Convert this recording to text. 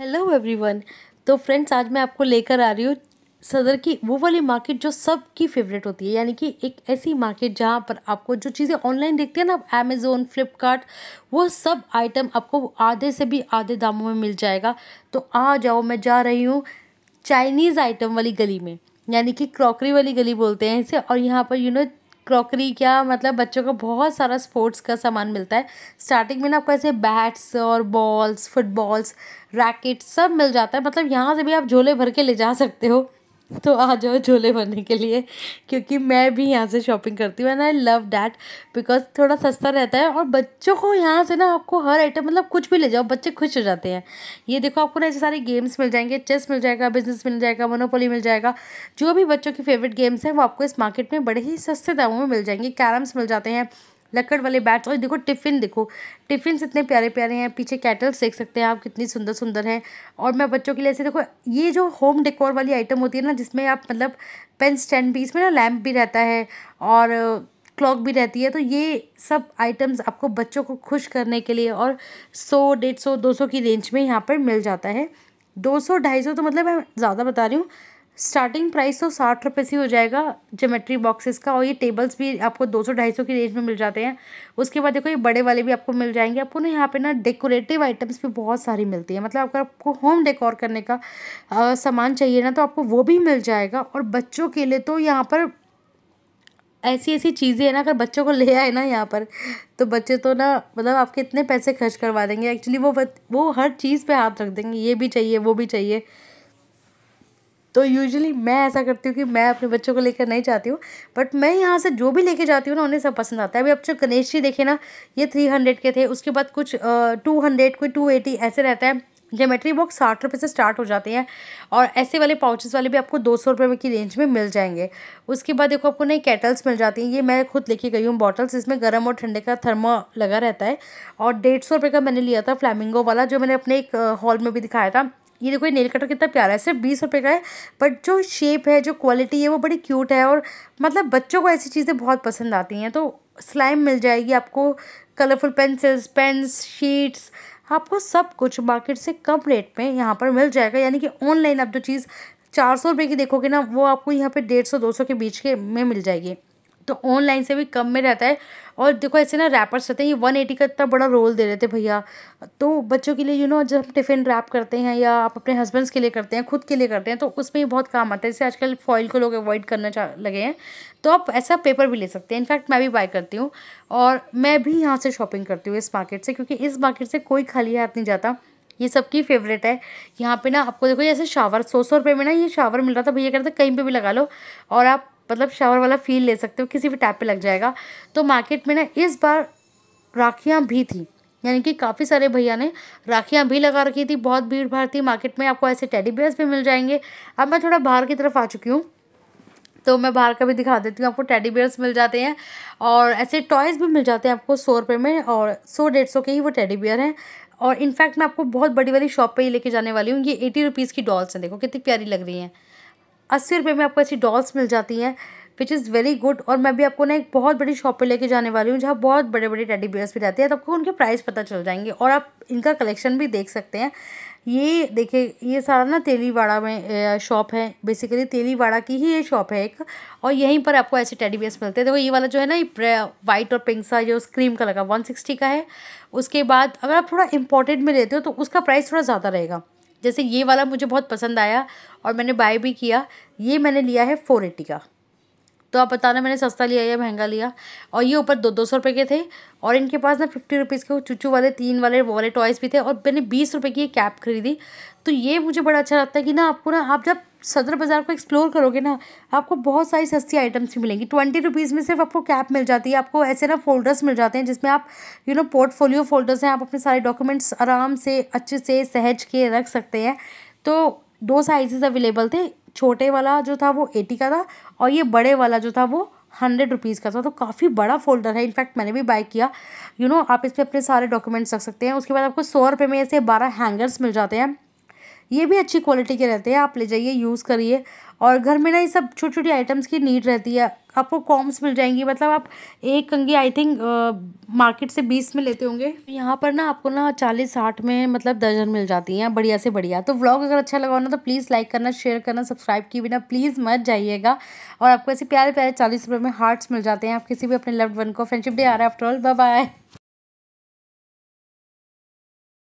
Hello everyone तो friends आज मैं आपको लेकर आ रही हूँ सदर की वो वाली मार्केट जो सबकी फेवरेट होती है, यानी कि एक ऐसी मार्केट जहाँ पर आपको जो चीज़ें ऑनलाइन देखते हैं ना, आप अमेज़ोन फ्लिपकार्ट वो सब आइटम आपको आधे से भी आधे दामों में मिल जाएगा। तो आ जाओ मैं जा रही हूँ चाइनीज़ आइटम वाली गली में, यानी कि क्रॉकरी वाली गली बोलते हैं इसे, और यहाँ पर यू नो क्रॉकरी क्या मतलब बच्चों का बहुत सारा स्पोर्ट्स का सामान मिलता है। स्टार्टिंग में ना आपको ऐसे बैट्स और बॉल्स फुटबॉल्स रैकेट सब मिल जाता है। मतलब यहाँ से भी आप झोले भर के ले जा सकते हो। तो आ जाओ झोले भरने के लिए, क्योंकि मैं भी यहाँ से शॉपिंग करती हूँ and I love that because थोड़ा सस्ता रहता है और बच्चों को यहाँ से ना आपको हर आइटम मतलब कुछ भी ले जाओ, बच्चे खुश हो जाते हैं। ये देखो आपको ना ऐसे सारे गेम्स मिल जाएँगे चेस मिल जाएगा बिज़नेस मिल जाएगा मोनोपोली मिल जाएगा, जो भी बच्चों की फेवरेट गेम्स हैं वो आपको इस मार्केट में बड़े ही सस्ते दामों में मिल जाएँगे कैरम्स मिल जाते हैं लकड़ वाले बैट्स। और देखो, टिफ़िन देखो टिफ़िन इतने प्यारे प्यारे हैं। पीछे कैटल्स देख सकते हैं आप, कितनी सुंदर सुंदर हैं। और मैं बच्चों के लिए ऐसे देखो, ये जो होम डेकोर वाली आइटम होती है ना, जिसमें आप मतलब पेन स्टैंड भी, इसमें ना लैम्प भी रहता है और क्लॉक भी रहती है तो ये सब आइटम्स आपको बच्चों को खुश करने के लिए और सौ, डेढ़ सौ, दो सौ की रेंज में यहाँ पर मिल जाता है। दो सौ, ढाई सौ तो मतलब मैं ज़्यादा बता रही हूँ स्टार्टिंग प्राइस तो साठ रुपये से हो जाएगा जोमेट्री बॉक्सेस का और ये टेबल्स भी आपको दो सौ ढाई सौ की रेंज में मिल जाते हैं। उसके बाद देखो ये बड़े वाले भी आपको मिल जाएँगे। आपको ना यहाँ पे ना डेकोरेटिव आइटम्स भी बहुत सारी मिलती है। मतलब अगर आपको होम डेकोर करने का सामान चाहिए ना तो आपको वो भी मिल जाएगा। और बच्चों के लिए तो यहाँ पर ऐसी ऐसी चीज़ें हैं ना, अगर बच्चों को ले आए ना यहाँ पर तो बच्चे तो ना मतलब आपके इतने पैसे खर्च करवा देंगे। एक्चुअली वो वो हर चीज़ पे हाथ रख देंगे। ये भी चाहिए, वो भी चाहिए। तो यूजुअली मैं ऐसा करती हूँ कि मैं अपने बच्चों को लेकर नहीं जाती हूँ बट मैं यहाँ से जो भी लेके जाती हूँ ना, उन्हें सब पसंद आता है। अभी अब जो गणेश जी देखे ना, ये थ्री हंड्रेड के थे, उसके बाद कुछ टू हंड्रेड कोई टू एटी ऐसे रहता है जोमेट्री बॉक्स साठ रुपये से स्टार्ट हो जाते हैं, और ऐसे वाले पाउचेस वाले भी आपको दो सौ रुपये की रेंज में मिल जाएँगे। उसके बाद देखो आपको नई कैटल्स मिल जाती हैं, ये मैं खुद लेके गई हूँ बॉटल्स इसमें गर्म और ठंडे का थर्मा लगा रहता है, और डेढ़ सौ रुपये का मैंने लिया था फ्लैमिंगो वाला, जो मैंने अपने एक हॉल में भी दिखाया था। ये देखो, ये नेल कटर कितना प्यारा है, सिर्फ़ बीस रुपये का है बट जो शेप है, जो क्वालिटी है, वो बड़ी क्यूट है और मतलब बच्चों को ऐसी चीज़ें बहुत पसंद आती हैं तो स्लाइम मिल जाएगी आपको कलरफुल पेंसिल्स पेन्स शीट्स आपको सब कुछ मार्केट से कम रेट में यहाँ पर मिल जाएगा, यानी कि ऑनलाइन आप जो चीज़ चार सौ रुपये की देखोगे ना, वो आपको यहाँ पे डेढ़ सौ, दो सौ के बीच के में मिल जाएगी। तो ऑनलाइन से भी कम में रहता है। और देखो, ऐसे ना रैपर्स रहते हैं, ये वन एटी का इतना बड़ा रोल दे रहे थे भैया। तो बच्चों के लिए यू नो जब टिफ़िन रैप करते हैं या आप अपने हस्बैंड्स के लिए करते हैं, खुद के लिए करते हैं तो उसमें बहुत काम आता है। जैसे आजकल फॉइल को लोग अवॉइड करना चाह लगे हैं। तो आप ऐसा पेपर भी ले सकते हैं। इनफैक्ट मैं भी बाय करती हूँ। और मैं भी यहाँ से शॉपिंग करती हूँ इस मार्केट से, क्योंकि इस मार्केट से कोई खाली हाथ नहीं जाता। ये सबकी फेवरेट है। यहाँ पे ना आपको देखो, जैसे शावर सौ सौ रुपये में ना ये शावर मिल रहा था। भैया कहते कहीं पे भी लगा लो। और आप मतलब शावर वाला फील ले सकते हो, किसी भी टैप पे लग जाएगा। तो मार्केट में ना इस बार राखियाँ भी थी, यानी कि काफ़ी सारे भैया ने राखियाँ भी लगा रखी थी, बहुत भीड़ भाड़ थी मार्केट में, आपको ऐसे टेडी बेयर्स भी मिल जाएँगे। अब मैं थोड़ा बाहर की तरफ़ आ चुकी हूँ तो मैं बाहर का भी दिखा देती हूँ, आपको टेडी बेयर्स मिल जाते हैं, और ऐसे टॉयज़ भी मिल जाते हैं आपको सौ रुपये में, और सौ डेढ़ सौ के ही वो टेडी बेयर हैं। और इनफैक्ट मैं आपको बहुत बड़ी वाली शॉप पे ही लेके जाने वाली हूँ, ये एटी रुपीज़ की डॉल्स हैं, देखो कितनी प्यारी लग रही हैं। अस्सी रुपये में आपको ऐसी डॉल्स मिल जाती हैं विच इज़ वेरी गुड और मैं भी आपको ना एक बहुत बड़ी शॉप पर लेके जाने वाली हूँ, जहाँ बहुत बड़े बड़े टेडी बियर्स भी रहते हैं तो आपको उनके प्राइस पता चल जाएँगे। और आप इनका कलेक्शन भी देख सकते हैं। ये देखिए, ये सारा ना तेलीवाड़ा में शॉप है। बेसिकली तेलीवाड़ा की ही ये शॉप है एक। और यहीं पर आपको ऐसे टेडी बियर्स मिलते हैं। देखो, ये वाला जो है ना, ये वाइट और पिंक सा जो क्रीम कलर का वन सिक्सटी का है। उसके बाद अगर आप थोड़ा इम्पोर्टेड में लेते हो तो उसका प्राइस थोड़ा ज़्यादा रहेगा। जैसे ये वाला मुझे बहुत पसंद आया और मैंने बाय भी किया, ये मैंने लिया है फोर एट्टी का। तो आप बताना, मैंने सस्ता लिया या महँगा लिया? और ये ऊपर दो दो सौ रुपये के थे और इनके पास ना फिफ्टी रुपीज़ के चुचू वाले, तीन वाले वो वाले टॉयज़ भी थे और मैंने बीस रुपये की ये कैप खरीदी। तो ये मुझे बड़ा अच्छा लगता है कि ना आपको ना, आप जब सदर बाज़ार को एक्सप्लोर करोगे ना आपको बहुत सारी सस्ती आइटम्स भी मिलेंगी। ट्वेंटी रुपीज़ में सिर्फ़ आपको कैप मिल जाती है आपको ऐसे ना फोल्डर्स मिल जाते हैं जिसमें आप यू नो पोर्टफोलियो फोल्डर्स हैं आप अपने सारे डॉक्यूमेंट्स आराम से अच्छे से सहज के रख सकते हैं। तो दो साइजेस अवेलेबल थे छोटे वाला जो था वो एटी का था और ये बड़े वाला जो था वो हंड्रेड रुपीज़ का था। तो काफ़ी बड़ा फोल्डर है इनफैक्ट मैंने भी बाय किया। यू you नो know, आप इस पर अपने सारे डॉक्यूमेंट्स रख सकते हैं। उसके बाद आपको सौ रुपये में ऐसे बारह हैंगर्स मिल जाते हैं। ये भी अच्छी क्वालिटी के रहते हैं, आप ले जाइए यूज़ करिए। और घर में ना ये सब छोटी छोटी आइटम्स की नीड रहती है। आपको कॉम्स मिल जाएँगी मतलब आप एक कंगी आई थिंक मार्केट से बीस में लेते होंगे। यहाँ पर ना आपको ना चालीस, साठ में मतलब दर्जन मिल जाती हैं, बढ़िया से बढ़िया। तो व्लॉग अगर अच्छा लगा ना तो प्लीज़ लाइक करना शेयर करना सब्सक्राइब की बिना प्लीज़ मत जाइएगा। और आपको ऐसे प्यारे प्यारे चालीस रुपये में हार्ट्स मिल जाते हैं, आप किसी भी अपने लव्ड वन को फ्रेंडशिप डे आ रहा है आफ्टर ऑल बाय